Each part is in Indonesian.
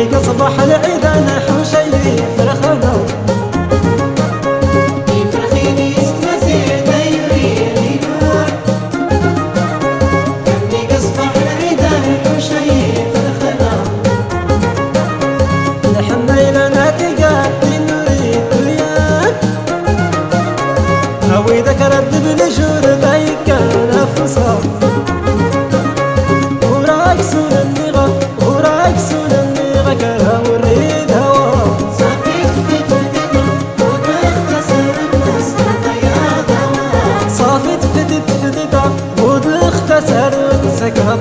الطريق صبح العيد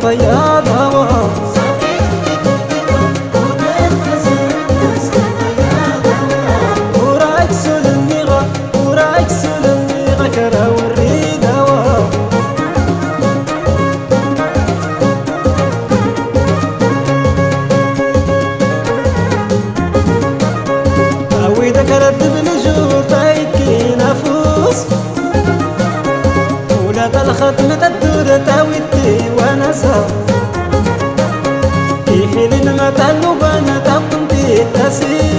भैया धावा tasa Ifinin nga tanu bana tapun titasi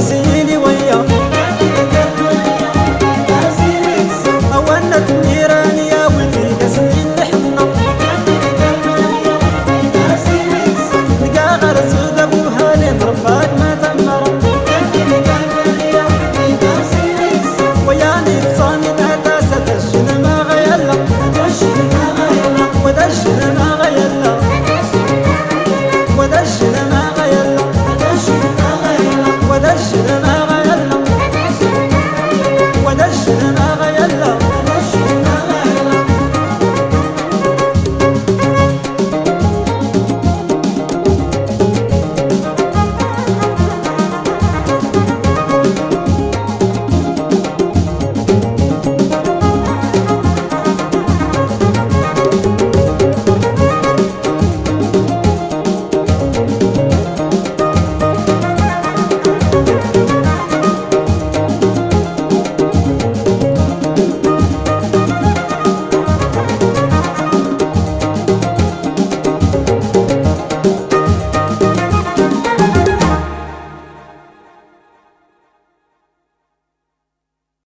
سيدي وياك